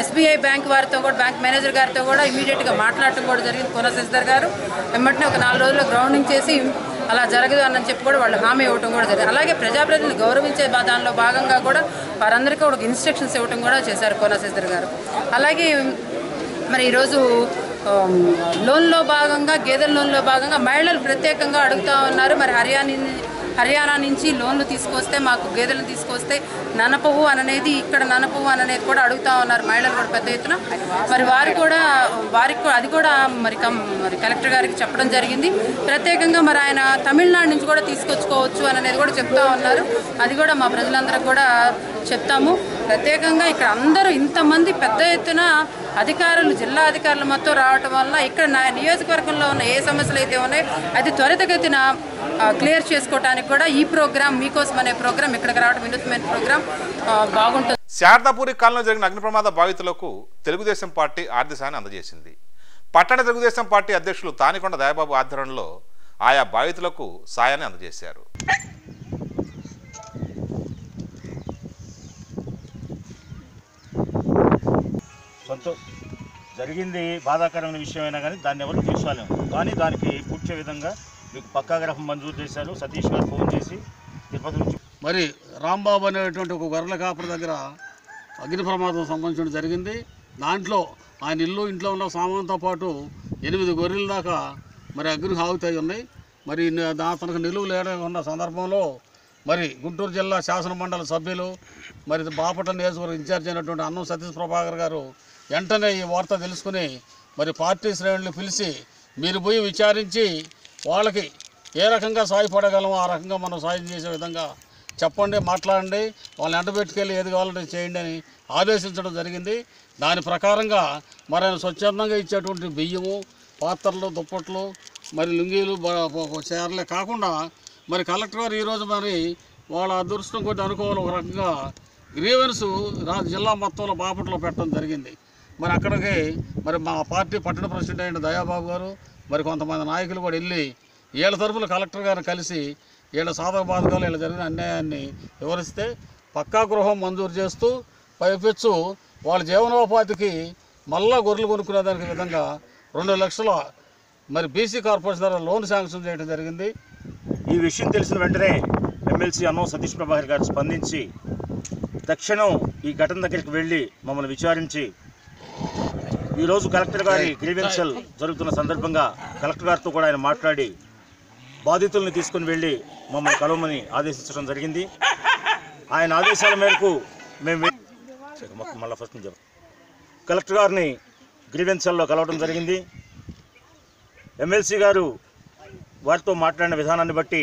ఎస్బీఐ బ్యాంక్ వారితో కూడా బ్యాంక్ మేనేజర్ గారితో కూడా ఇమీడియట్గా మాట్లాడటం కూడా జరిగింది కోన శశిధర్ గారు. వెంటనే ఒక నాలుగు రోజుల్లో గ్రౌండింగ్ చేసి అలా జరగదు అని చెప్పి కూడా వాళ్ళు హామీ ఇవ్వటం కూడా జరిగింది. అలాగే ప్రజాప్రతినిధులు గౌరవించే దానిలో భాగంగా కూడా వారందరికీ కూడా ఒక ఇన్స్ట్రక్షన్స్ ఇవ్వటం కూడా చేశారు కోన గారు. అలాగే మరి ఈరోజు లోన్లో భాగంగా గేదెల లోన్లో భాగంగా మహిళలు ప్రత్యేకంగా అడుగుతా ఉన్నారు. మరి హర్యానా హర్యానా నుంచి లోన్లు తీసుకొస్తే మాకు గేదెలను తీసుకొస్తే ననపవు అనేది ఇక్కడ ననపవు అనేది కూడా అడుగుతా ఉన్నారు మహిళలు కూడా పెద్ద ఎత్తున. మరి వారు కూడా వారికి కూడా అది కూడా మరి కం మరి కలెక్టర్ గారికి చెప్పడం జరిగింది. ప్రత్యేకంగా మరి ఆయన తమిళనాడు నుంచి కూడా తీసుకొచ్చుకోవచ్చు అనేది కూడా చెప్తా ఉన్నారు. అది కూడా మా ప్రజలందరూ కూడా చెప్తాము. ప్రత్యేకంగా ఇక్కడ అందరూ ఇంతమంది పెద్ద ఎత్తున అధికారులు జిల్లా అధికారులు మొత్తం రావటం వల్ల ఇక్కడ నా నియోజకవర్గంలో ఉన్న ఏ సమస్యలు అయితే ఉన్నాయో అది త్వరితగతిన క్లియర్ చేసుకోవడానికి కూడా ఈ ప్రోగ్రామ్ మీకోసం అనే ప్రోగ్రామ్ ఇక్కడికి రావడం వినూత్నమైన ప్రోగ్రామ్ బాగుంటుంది. శారదాపూరి కాలంలో జరిగిన అగ్ని ప్రమాద బాధితులకు తెలుగుదేశం పార్టీ ఆర్థిక సాయాన్ని అందజేసింది. పట్టణ తెలుగుదేశం పార్టీ అధ్యక్షులు తానికొండ దయాబాబు ఆధ్వర్యంలో ఆయా బాధితులకు సాయాన్ని అందజేశారు. సొంత జరిగింది బాధాకరమైన విషయమైనా కానీ దాన్ని ఎవరు తీసుకోలేము కానీ దానికి పూడ్చే విధంగా మీకు పక్కా గ్రహం మంజూరు చేశారు. సతీష్ గారు ఫోన్ చేసి తిరుపతి నుంచి మరి రాంబాబు అనేటువంటి ఒక గొర్రెల కాపరి దగ్గర అగ్ని ప్రమాదం సంబంధించిన జరిగింది. దాంట్లో ఆయన ఇల్లు ఇంట్లో ఉన్న సామాన్తో పాటు ఎనిమిది గొర్రెల దాకా మరి అగ్ని ఆగుతాయి ఉన్నాయి. మరి అతనికి నిలువ లేకుండా సందర్భంలో మరి గుంటూరు జిల్లా శాసన మండలి సభ్యులు మరి బాపట్ల నియోజకవర్గం ఇన్ఛార్జ్ అయినటువంటి అన్నం సతీష్ ప్రభాకర్ గారు వెంటనే ఈ వార్త తెలుసుకుని మరి పార్టీ శ్రేణులు పిలిచి మీరు పోయి విచారించి వాళ్ళకి ఏ రకంగా సాయపడగలమో ఆ రకంగా మనం సాయం చేసే విధంగా చెప్పండి మాట్లాడండి వాళ్ళని ఎండబెట్టుకెళ్ళి ఏది కావాలంటే చేయండి అని ఆదేశించడం జరిగింది. దాని ప్రకారంగా మరి స్వచ్ఛందంగా ఇచ్చేటువంటి బియ్యము పాత్రలు దుప్పట్లు మరి లుంగీలు చీరలే కాకుండా మరి కలెక్టర్ గారు ఈరోజు మరి వాళ్ళ అదృష్టం కొద్ది అనుకోవాలి ఒక రకంగా గ్రీవెన్స్ రా జిల్లా మొత్తంలో బాపట్లో పెట్టడం జరిగింది. మరి అక్కడికి మరి మా పార్టీ పట్టణ ప్రెసిడెంట్ అయిన దయాబాబు గారు మరి కొంతమంది నాయకులు కూడా వెళ్ళి వీళ్ళ తరపున కలెక్టర్ గారిని కలిసి వీళ్ళ సాధక బాధకాలు వీళ్ళ జరిగిన అన్యాయాన్ని వివరిస్తే పక్కా గృహం మంజూరు చేస్తూ పైపెచ్చు వాళ్ళ జీవనోపాధికి మళ్ళా గొర్రెలు కొనుక్కునే దానికి విధంగా రెండు లక్షల మరి బీసీ కార్పొరేషన్ ద్వారా లోన్ శాంక్షన్ చేయడం జరిగింది. ఈ విషయం తెలిసిన వెంటనే ఎమ్మెల్సీ అన్నో సతీష్ ప్రభాకర్ గారు స్పందించి తక్షణం ఈ ఘటన దగ్గరికి వెళ్ళి మమ్మల్ని విచారించి ఈరోజు కలెక్టర్ గారి గ్రీవెన్షియల్ జరుగుతున్న సందర్భంగా కలెక్టర్ గారితో కూడా ఆయన మాట్లాడి బాధితుల్ని తీసుకుని వెళ్ళి మమ్మల్ని కలవమని ఆదేశించడం జరిగింది. ఆయన ఆదేశాల మేరకు మేము మళ్ళీ ఫస్ట్ నుంచి. కలెక్టర్ గారిని గ్రీవెన్షియల్లో కలవడం జరిగింది. ఎమ్మెల్సీ గారు వారితో మాట్లాడిన విధానాన్ని బట్టి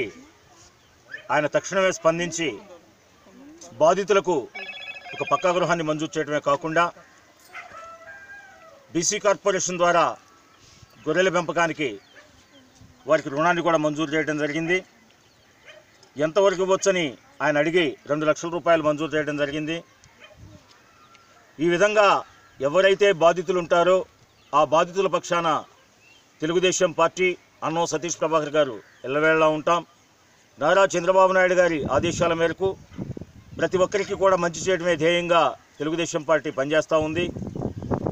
ఆయన తక్షణమే స్పందించి బాధితులకు ఒక పక్కా గృహాన్ని మంజూరు చేయడమే కాకుండా బీసీ కార్పొరేషన్ ద్వారా గొర్రెల పెంపకానికి వారికి రుణాన్ని కూడా మంజూరు చేయడం జరిగింది. ఎంతవరకు ఇవ్వచ్చని ఆయన అడిగి రెండు లక్షల రూపాయలు మంజూరు చేయడం జరిగింది. ఈ విధంగా ఎవరైతే బాధితులు ఉంటారో ఆ బాధితుల పక్షాన తెలుగుదేశం పార్టీ అన్నం సతీష్ ప్రభాకర్ గారు ఎల్లవేళలా ఉంటాం. నారా చంద్రబాబు నాయుడు గారి ఆదేశాల మేరకు ప్రతి ఒక్కరికి కూడా మంచి చేయడమే ధ్యేయంగా తెలుగుదేశం పార్టీ పనిచేస్తూ ఉంది.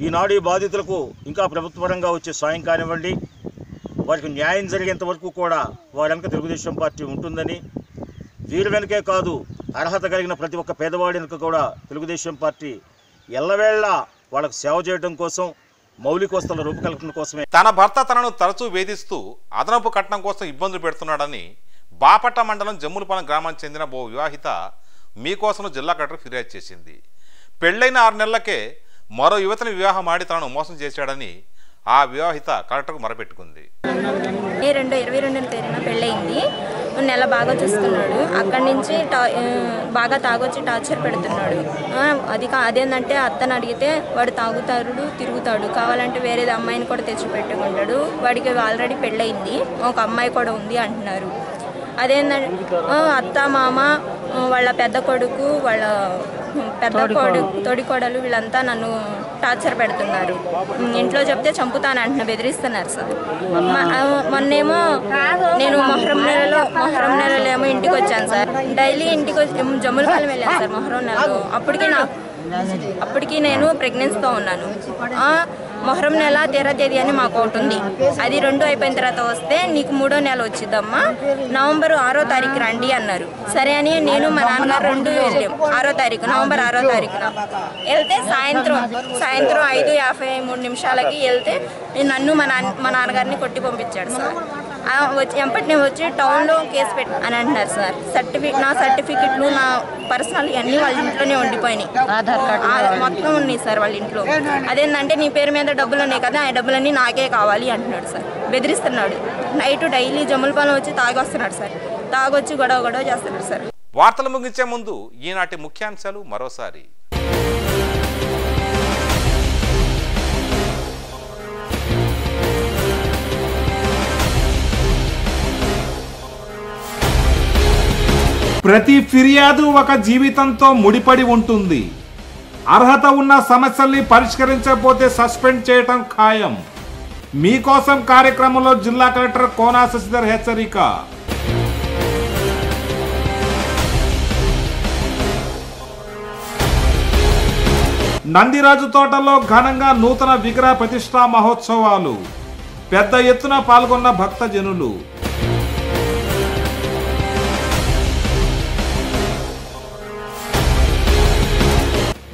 ఈనాడు ఈ బాధితులకు ఇంకా ప్రభుత్వపరంగా వచ్చే సాయం కానివ్వండి వారికి న్యాయం జరిగేంత వరకు కూడా వారి వెనుక తెలుగుదేశం పార్టీ ఉంటుందని వీరి వెనకే కాదు అర్హత కలిగిన ప్రతి ఒక్క పేదవాడి వెనుక కూడా తెలుగుదేశం పార్టీ ఎల్లవేళ వాళ్ళకు సేవ చేయడం కోసం మౌలిక వస్తువుల రూపకల్పన కోసమే. తన భర్త తనను తరచూ వేధిస్తూ అదనపు కట్నం కోసం ఇబ్బందులు పెడుతున్నాడని బాపట్ల మండలం జమ్ములపాలెం గ్రామానికి చెందిన ఓ వివాహిత మీకోసం జిల్లా కలెక్టర్ ఫిర్యాదు చేసింది. పెళ్ళైన ఆరు నెలలకే మరో యువతిని వివాహం ఆడి తనను మోసం చేశాడని ఆ వివాహిత కలెక్టర్కు మొరపెట్టుకుంది. రెండు ఇరవై రెండున తేదీన పెళ్ళయింది. నెల బాగా చూస్తున్నాడు. అక్కడి నుంచి టా బాగా తాగొచ్చి టార్చర్ పెడుతున్నాడు. అది కా అదేంటంటే అత్తను అడిగితే వాడు తాగుతాడు తిరుగుతాడు. కావాలంటే వేరేది అమ్మాయిని కూడా తెచ్చి పెట్టుకుంటాడు వాడికి ఆల్రెడీ పెళ్ళయింది. ఒక అమ్మాయి కూడా ఉంది అంటున్నారు. అదేంటంటే అత్త మామ వాళ్ళ పెద్ద కొడుకు వాళ్ళ పెద్ద కొడుకు తొడి కోడలు వీళ్ళంతా నన్ను టార్చర్ పెడుతున్నారు. ఇంట్లో చెప్తే చంపుతాను అంటున్నా బెదిరిస్తున్నారు సార్. మొన్నేమో నేను మొహరం నెలలో మొహరం నెలలో ఏమో ఇంటికి వచ్చాను సార్. డైలీ ఇంటికి వచ్చి జమ్ములపాలెం వెళ్ళాను సార్ మొహరం నెలలో. అప్పటికి నాకు అప్పటికి నేను ప్రెగ్నెన్సీతో ఉన్నాను. మొహరం నెల తెర తేదీ అని మాకు ఒకటి ఉంది. అది రెండు అయిపోయిన తర్వాత వస్తే నీకు మూడో నెల వచ్చిద్దమ్మా నవంబర్ ఆరో తారీఖు రండి అన్నారు. సరే అని నేను మా నాన్నగారు రెండు వెళ్ళాం. ఆరో తారీఖు నవంబర్ ఆరో తారీఖున. వెళ్తే సాయంత్రం సాయంత్రం ఐదు యాభై మూడు నిమిషాలకి వెళ్తే నన్ను మా నాన్న మా నాన్నగారిని కొట్టి పంపించాడు సార్. ఆ, వచ్చి వెంపటినే వచ్చి టౌన్లో కేసు పెట్టి అని అంటున్నారు సార్. సర్టిఫికెట్ నా సర్టిఫికెట్లు నా పర్సనల్ అన్నీ వాళ్ళ ఇంట్లోనే ఉండిపోయినాయి. ఆధార్ కార్డు మొత్తం ఉన్నాయి సార్ వాళ్ళ ఇంట్లో. అదేంటంటే నీ పేరు మీద డబ్బులు ఉన్నాయి కదా ఆ డబ్బులన్నీ నాకే కావాలి అంటున్నాడు సార్. బెదిరిస్తున్నాడు. నైట్ డైలీ జమ్ములపాలెం వచ్చి తాగొస్తున్నాడు సార్. తాగొచ్చి గొడవ గొడవ చేస్తున్నాడు సార్. వార్తలు ముగించే ముందు ఈనాటి ముఖ్యాంశాలు మరోసారి. ప్రతి ఫిర్యాదు ఒక జీవితంతో ముడిపడి ఉంటుంది. అర్హత ఉన్న సమస్యల్ని పరిష్కరించకపోతే సస్పెండ్ చేయటం ఖాయం. మీకోసం కార్యక్రమంలో జిల్లా కలెక్టర్ కోనా శశిధర్ హెచ్చరిక. నందిరాజు తోటలో ఘనంగా నూతన విగ్రహ ప్రతిష్టా మహోత్సవాలు. పెద్ద ఎత్తున పాల్గొన్న భక్తజనులు.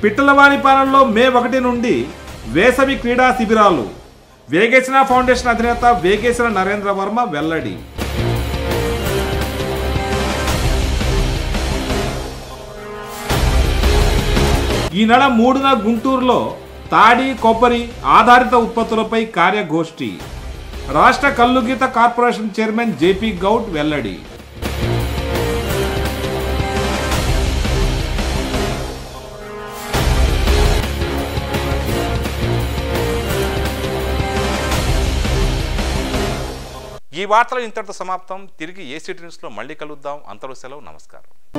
పిట్టలవాణిపాలెంలో మే ఒకటి నుండి వేసవి క్రీడా శిబిరాలు. వేగేసిన ఫౌండేషన్ అధినేత వేగేసిన నరేంద్ర వర్మ వెల్లడి. ఈ నెల మూడున గుంటూరులో తాడి కొబ్బరి ఆధారిత ఉత్పత్తులపై కార్యగోష్ఠి. రాష్ట్ర కల్లుగీత కార్పొరేషన్ చైర్మన్ జేపీ గౌడ్ వెల్లడి. ఈ వార్తలు ఇంతటితో సమాప్తం. తిరిగి ఏసీ న్యూస్లో మళ్ళీ కలుద్దాం. అంతలో సెలవు. నమస్కారం.